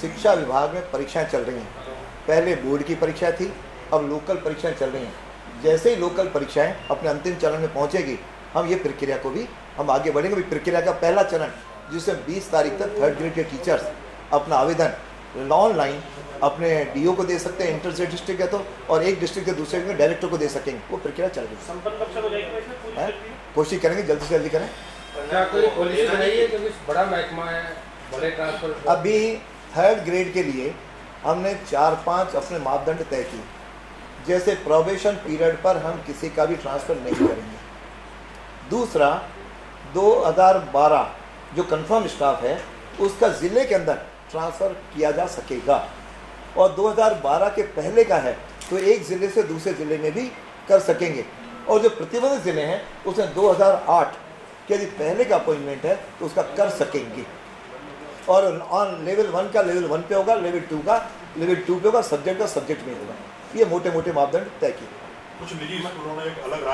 शिक्षा विभाग में परीक्षाएँ चल रही हैं। पहले बोर्ड की परीक्षा थी अब लोकल परीक्षाएँ चल रही हैं। जैसे ही लोकल परीक्षाएँ अपने अंतिम चरण में पहुंचेगी हम ये प्रक्रिया को भी हम आगे बढ़ेंगे। अभी प्रक्रिया का पहला चरण जिसमें 20 तारीख तक थर्ड ग्रेड के टीचर्स अपना आवेदन ऑनलाइन अपने डीओ को दे सकते हैं इंटर डिस्ट्रिक्ट है तो और एक डिस्ट्रिक्ट के दूसरे में डायरेक्टर को दे सकेंगे। वो प्रक्रिया चल रही है। कोशिश करेंगे जल्दी से जल्दी करें। क्या कोई पॉलिसी बनाई है क्योंकि बड़ा महकमा है बड़े ट्रांसफ़र अभी थर्ड ग्रेड के लिए हमने चार पाँच अपने मापदंड तय किए, जैसे प्रोबेशन पीरियड पर हम किसी का भी ट्रांसफ़र नहीं करेंगे। दूसरा 2012 जो कंफर्म स्टाफ है, उसका ज़िले के अंदर ट्रांसफ़र किया जा सकेगा। और 2012 के पहले का है तो एक ज़िले से दूसरे ज़िले में भी कर सकेंगे। और जो प्रतिबंधित ज़िले हैं, उसमें 2008 के यदि पहले का अपॉइंटमेंट है तो उसका कर सकेंगे। और ऑन लेवल वन का लेवल वन पे होगा लेवल टू का लेवल टू पे होगा सब्जेक्ट का सब्जेक्ट में होगा। ये मोटे मोटे मापदंड तय किए। कुछ निजी स्कूलों ने एक अलग